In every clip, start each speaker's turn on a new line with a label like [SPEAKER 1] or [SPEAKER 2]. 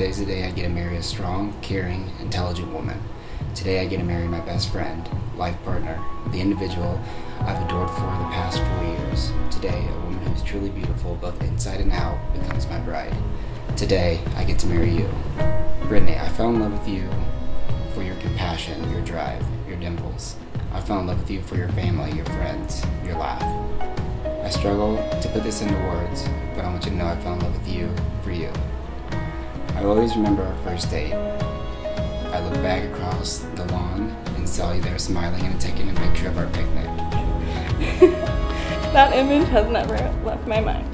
[SPEAKER 1] Today's the day I get to marry a strong, caring, intelligent woman. Today I get to marry my best friend, life partner, the individual I've adored for the past four years. Today, a woman who's truly beautiful both inside and out becomes my bride. Today, I get to marry you. Brittany, I fell in love with you for your compassion, your drive, your dimples. I fell in love with you for your family, your friends, your laugh. I struggle to put this into words, but I want you to know I fell in love with you you. I will always remember our first date. I look back across the lawn and saw you there smiling and taking a picture of our picnic.
[SPEAKER 2] that image has never left my mind.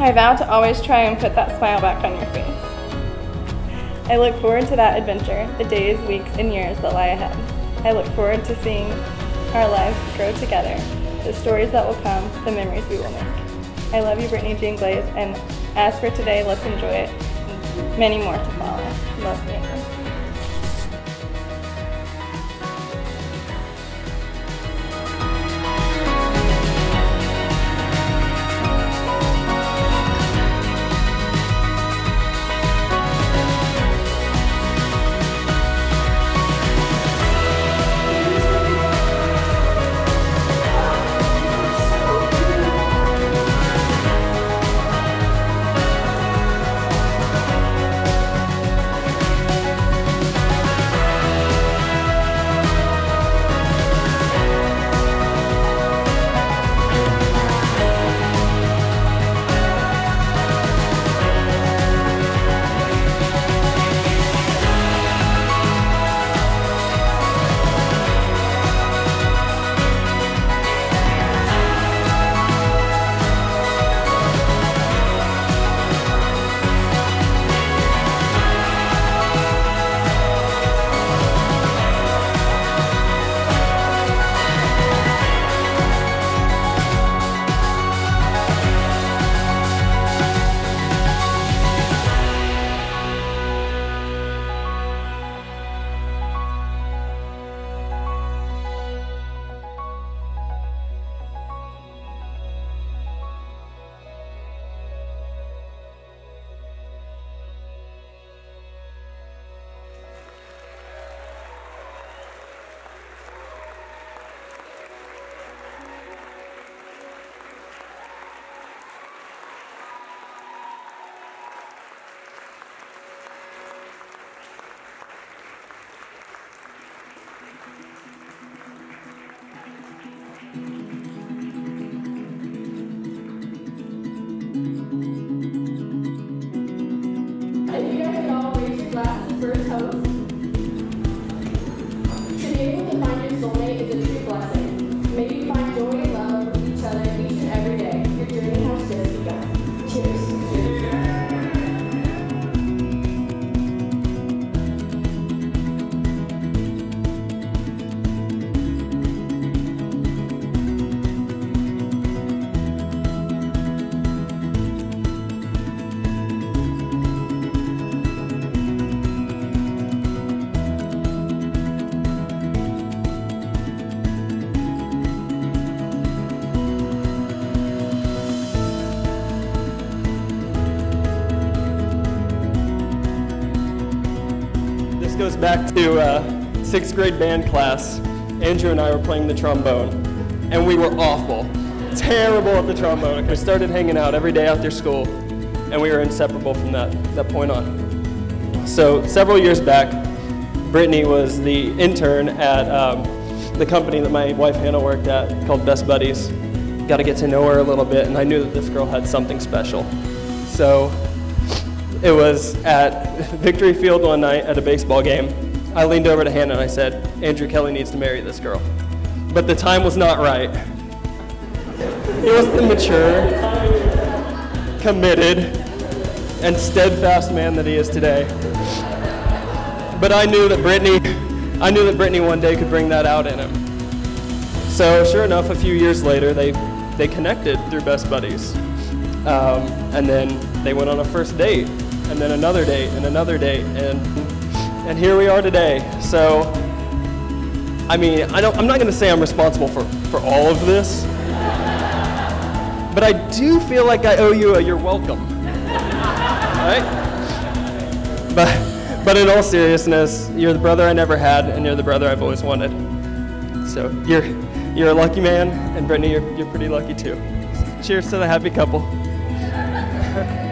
[SPEAKER 2] I vow to always try and put that smile back on your face. I look forward to that adventure, the days, weeks, and years that lie ahead. I look forward to seeing our lives grow together, the stories that will come, the memories we will make. I love you, Brittany Jean Glaze, and as for today, let's enjoy it. Many more to follow. Love you.
[SPEAKER 3] Goes back to uh, sixth grade band class. Andrew and I were playing the trombone, and we were awful, terrible at the trombone. We started hanging out every day after school, and we were inseparable from that, that point on. So several years back, Brittany was the intern at um, the company that my wife Hannah worked at called Best Buddies. Got to get to know her a little bit, and I knew that this girl had something special. So it was at Victory Field one night at a baseball game. I leaned over to Hannah and I said, Andrew Kelly needs to marry this girl. But the time was not right. He was the mature, committed, and steadfast man that he is today. But I knew that Brittany, I knew that Brittany one day could bring that out in him. So sure enough, a few years later, they, they connected through Best Buddies. Um, and then they went on a first date and then another date and another date and and here we are today. So I mean, I don't I'm not going to say I'm responsible for for all of this. but I do feel like I owe you a you're welcome. right? But, but in all seriousness, you're the brother I never had, and you're the brother I've always wanted. So you're, you're a lucky man, and Brittany, you're, you're pretty lucky too. Cheers to the happy couple.